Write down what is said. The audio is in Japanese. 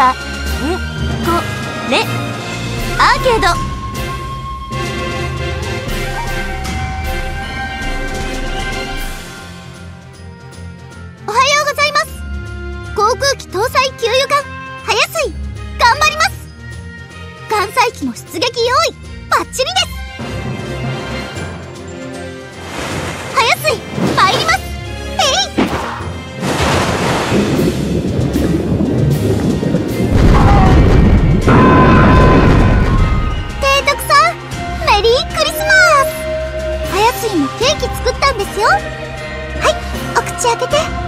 さえこれアーケードおはようございます。航空機搭載給油艦早水。頑張ります。艦載機も出撃用意バッチリです。水ケーキ作ったんですよ。はいお口開けて。